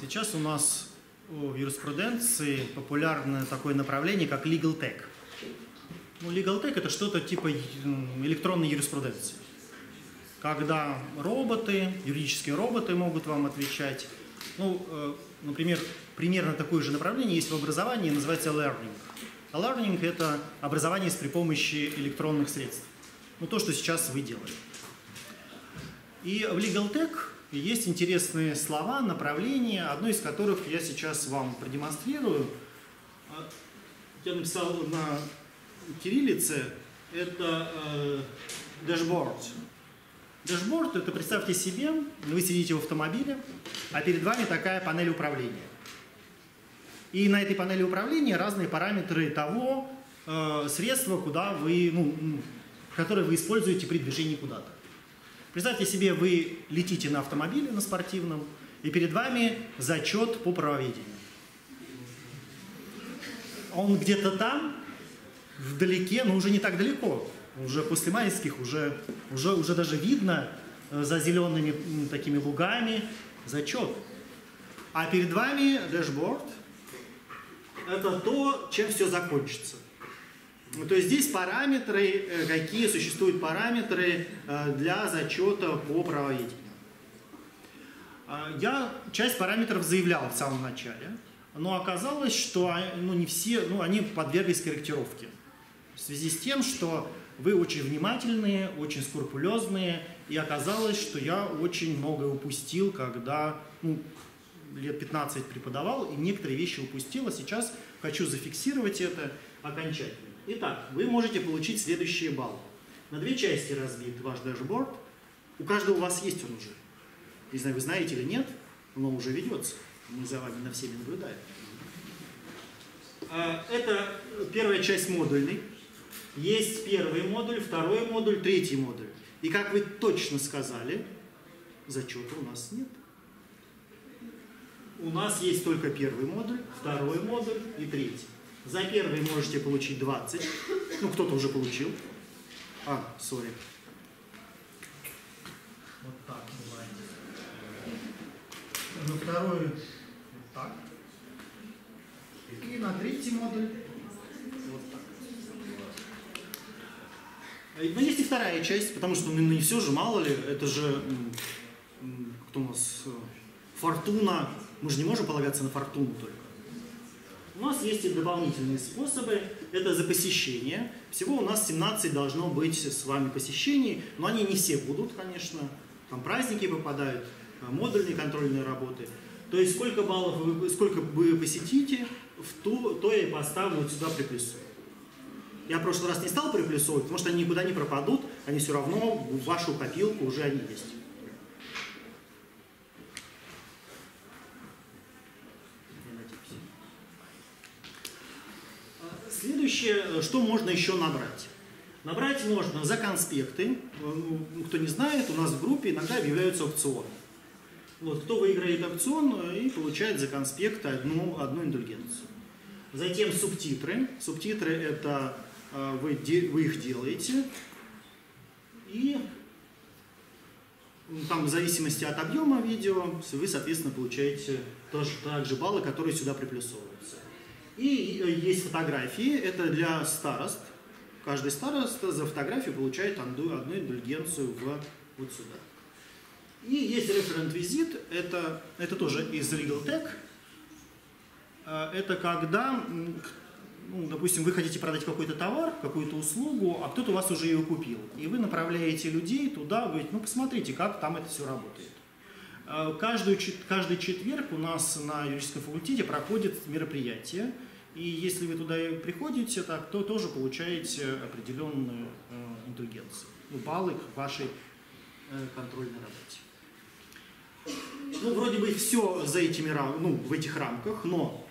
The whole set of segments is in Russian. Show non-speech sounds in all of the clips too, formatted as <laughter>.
Сейчас у нас в юриспруденции популярное такое направление, как legal tech. Ну, legal tech – это что-то типа электронной юриспруденции. Когда роботы, юридические роботы могут вам отвечать. Ну, э, например, примерно такое же направление есть в образовании, называется learning. А learning – это образование при помощи электронных средств. Ну, то, что сейчас вы делаете. И в Legal Tech есть интересные слова, направления, одно из которых я сейчас вам продемонстрирую. А, я написал на кириллице, это э, дашборд. Дашборд – это, представьте себе, вы сидите в автомобиле, а перед вами такая панель управления. И на этой панели управления разные параметры того э, средства, куда вы, ну, которое вы используете при движении куда-то. Представьте себе, вы летите на автомобиле, на спортивном, и перед вами зачет по правоведению. Он где-то там, вдалеке, но уже не так далеко. Уже после майских, уже, уже, уже даже видно э, за зелеными такими лугами зачет. А перед вами дэшборд. Это то, чем все закончится. Ну, то есть здесь параметры, э, какие существуют параметры э, для зачета по правоведению. А, я часть параметров заявлял в самом начале, но оказалось, что ну, не все, ну, они подверглись корректировке. В связи с тем, что вы очень внимательные, очень скрупулезные, и оказалось, что я очень многое упустил, когда ну, лет 15 преподавал, и некоторые вещи упустил, а сейчас хочу зафиксировать это окончательно. Итак, вы можете получить следующие баллы. На две части разбит ваш дашборд. У каждого у вас есть он уже. Не знаю, вы знаете или нет, но уже ведется. Мы за вами на всеми наблюдаем. А, это первая часть модульной. Есть первый модуль, второй модуль, третий модуль. И как вы точно сказали, зачета у нас нет. У нас есть только первый модуль, второй модуль и третий. За первый можете получить 20. Ну, кто-то уже получил. А, сори. Вот так бывает. На второй вот так. И на третий модуль вот так. Но есть и вторая часть, потому что ну, не все же, мало ли, это же, кто у нас, э, фортуна. Мы же не можем полагаться на фортуну только. У нас есть и дополнительные способы. Это за посещение. Всего у нас 17 должно быть с вами посещений, но они не все будут, конечно. Там праздники попадают, э, модульные контрольные работы. То есть сколько баллов вы, сколько вы посетите, в ту, то я и поставлю сюда приплюсую. Я в прошлый раз не стал приплюсовывать, потому что они никуда не пропадут, они все равно в вашу копилку уже они есть. Следующее, э, что можно еще набрать? Набрать можно за конспекты. Э, ну, кто не знает, у нас в группе иногда объявляются аукционы. Вот, кто выиграет аукцион э, и получает за конспект одну, одну индульгенцию. Затем субтитры. Субтитры это вы, вы их делаете. И там в зависимости от объема видео вы, соответственно, получаете тоже также баллы, которые сюда приплюсовываются. И э, есть фотографии, это для старост. Каждый староста за фотографию получает одну, одну индульгенцию в, вот сюда. И есть референт-визит, это, это тоже из Legal Tech. Э, это когда, ну, допустим, вы хотите продать какой-то товар, какую-то услугу, а кто-то у вас уже ее купил. И вы направляете людей туда, говорите, ну посмотрите, как там это все работает. Э, каждую, каждый четверг у нас на юридическом факультете проходит мероприятие, и если вы туда приходите, так, то тоже получаете определенную э, интеллигенцию, ну, баллы к вашей э, контрольной работе. Ну, вроде бы все за этими, ну, в этих рамках, но,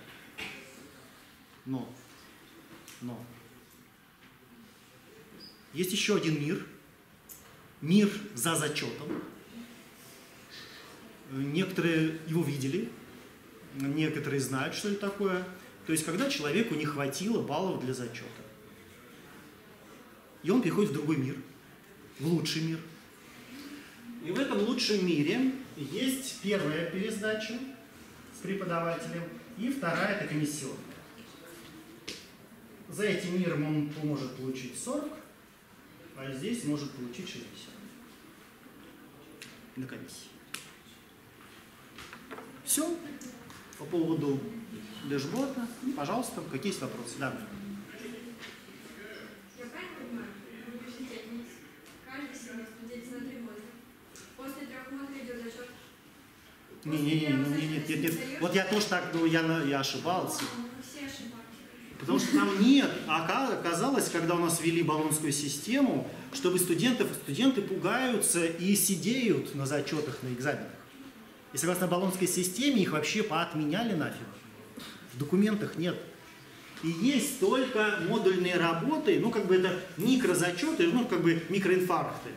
но, но, есть еще один мир, мир за зачетом. Некоторые его видели, некоторые знают, что это такое – то есть, когда человеку не хватило баллов для зачета. И он приходит в другой мир, в лучший мир. И в этом лучшем мире есть первая пересдача, с преподавателем, и вторая это комиссионная. За этим миром он может получить 40, а здесь может получить 60 на комиссии. Все. По поводу дэшборда. Пожалуйста, какие есть вопросы? Да. Не, не, не, не, нет, нет, нет. Вот я тоже так, ну, я, я ошибался. Все ошибаетесь. Потому что там нет. А ока- оказалось, когда у нас ввели баллонскую систему, чтобы студентов, студенты пугаются и сидеют на зачетах, на экзаменах. И согласно баллонской системе их вообще поотменяли нафиг. В документах нет. И есть только модульные работы, ну как бы это микрозачеты, ну как бы микроинфаркты.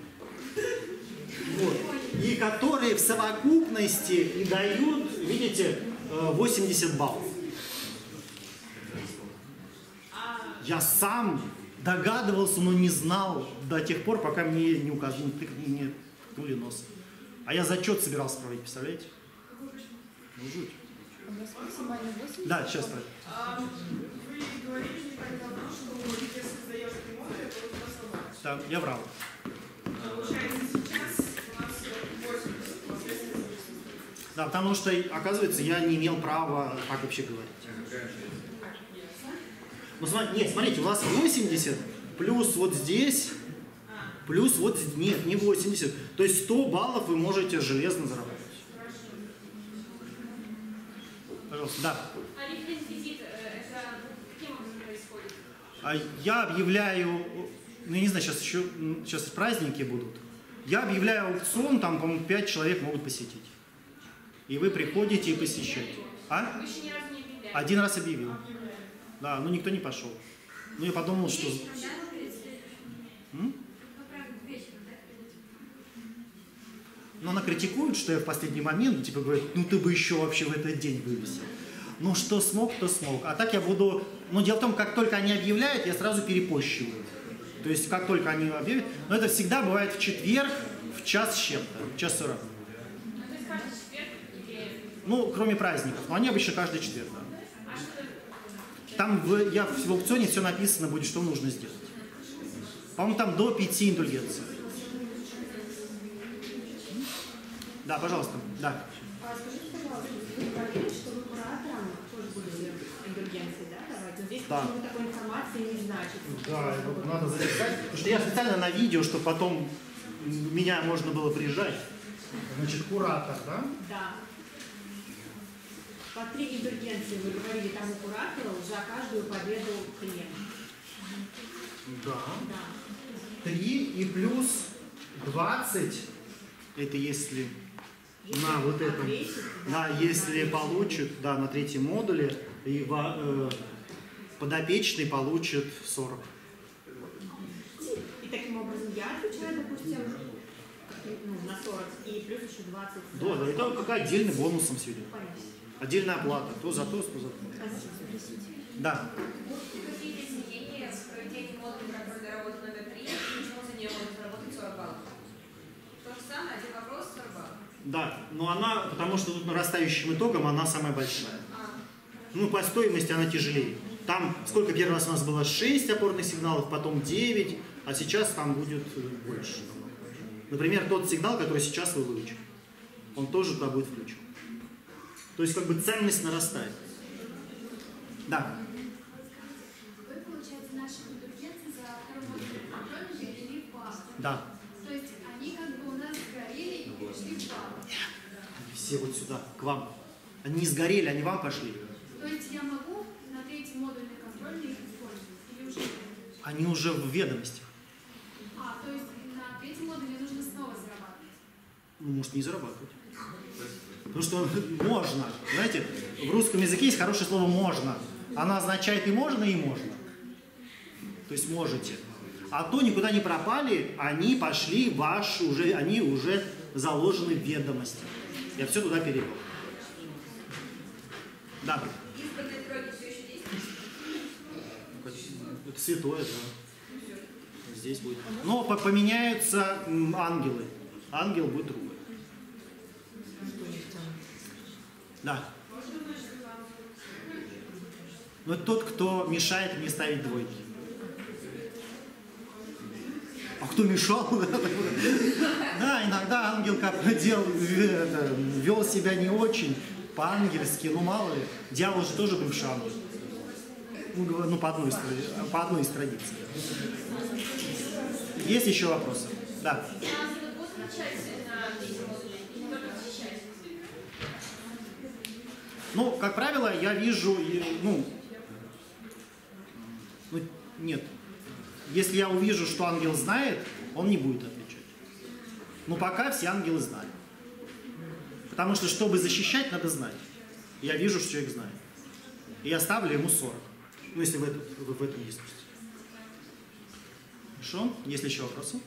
Вот. И которые в совокупности и дают, видите, э, 80 баллов. Я сам догадывался, но не знал до тех пор, пока мне не указали, не ткнули нос. А я зачет собирался проводить, представляете? Ну, жуть. У нас максимально 80. Да, сейчас А, Вы говорили тогда. Да, я врал. Получается, сейчас у нас 80, последствия Да, потому что, оказывается, я не имел права так вообще говорить. Ну, смотри, нет, смотрите, у вас 80, плюс вот здесь, плюс вот, нет, не 80. То есть 100 баллов вы можете железно заработать. Пожалуйста, да. А э, это каким образом происходит? А Я объявляю, ну я не знаю, сейчас еще, сейчас праздники будут. Я объявляю аукцион, там, по-моему, 5 человек могут посетить. И вы приходите и посещаете. А? Один раз объявил. Да, но никто не пошел. Ну я подумал, что... М? Как правило, вечером, да, придете? Но она критикует, что я в последний момент, типа говорит, ну ты бы еще вообще в этот день вывесил. Ну что смог, то смог. А так я буду... Ну дело в том, как только они объявляют, я сразу перепощиваю. То есть как только они объявят... Но это всегда бывает в четверг, в час с чем-то, в час сорок. Ну. Ну, кроме праздников. Но они обычно каждый четверг. да. А? Там в, я, в аукционе все написано будет, что нужно сделать. По-моему, там до пяти индульгенций. Да, пожалуйста. Да. А скажите, пожалуйста, вы говорили, что вы куратором тоже будете индульгенции, да, давать? Но здесь Да. такой информации не значится. Да, это надо записать. Потому что я специально на видео, чтобы потом меня можно было прижать. Значит, куратор, да? Да. По три индульгенции вы говорили тому куратору за каждую победу клиента. Да. Да. 3 и плюс 20. Это если на вот этом. Ответить, Да, если получит, да, на третьем модуле, и во- э, подопечный получит 40. И таким образом я отвечаю, допустим, ну, на 40, и плюс еще 20. за- Да, да, это как отдельный бонусом все идет. Отдельная оплата. То за то, то за то. Да. Какие изменения в проведении модуля контрольной работы номер 3 и почему за нее можно заработать 40 баллов? То же самое, один вопрос 40 баллов. Да, но она, потому что тут нарастающим итогом она самая большая. Ну, по стоимости она тяжелее. Там сколько первый раз у нас было 6 опорных сигналов, потом 9, а сейчас там будет э, больше. Например, тот сигнал, который сейчас вы выучили, он тоже туда будет включен. То есть как бы ценность нарастает. Да. Вы, получается, наши индульгенции за второй модуль контрольный перевели в базу. Да. То есть они как бы у нас сгорели и перешли в базу. Все вот сюда, к вам. Они не сгорели, они вам пошли. То есть я могу на третий модульный контрольный их использовать? Или уже? Они уже в ведомости. А, то есть на третьем модуле нужно снова зарабатывать. Ну, может, не зарабатывать. Потому что <laughs> можно. Знаете, в русском языке есть хорошее слово «можно». Оно означает и можно, и можно. То есть можете. А то никуда не пропали, они пошли ваш, уже, они уже заложены в ведомости. Я все туда перевел. Да. Это святое, да. Здесь будет. Но поменяются ангелы. Ангел будет другой. Да. Но тот, кто мешает мне ставить двойки кто мешал? Да, иногда ангел как бы дел, это, вел себя не очень по-ангельски, ну мало ли. Дьявол же тоже бывший ангел. Ну, ну, по одной по одной из традиций. Есть еще вопросы? Да. Ну, как правило, я вижу, ну, ну, нет. Если я увижу, что ангел знает, он не будет отвечать. Но пока все ангелы знают. Потому что, чтобы защищать, надо знать. Я вижу, что человек знает. И я ставлю ему 40. Ну, если в этом, в этом есть. Хорошо? Есть ли еще вопросы?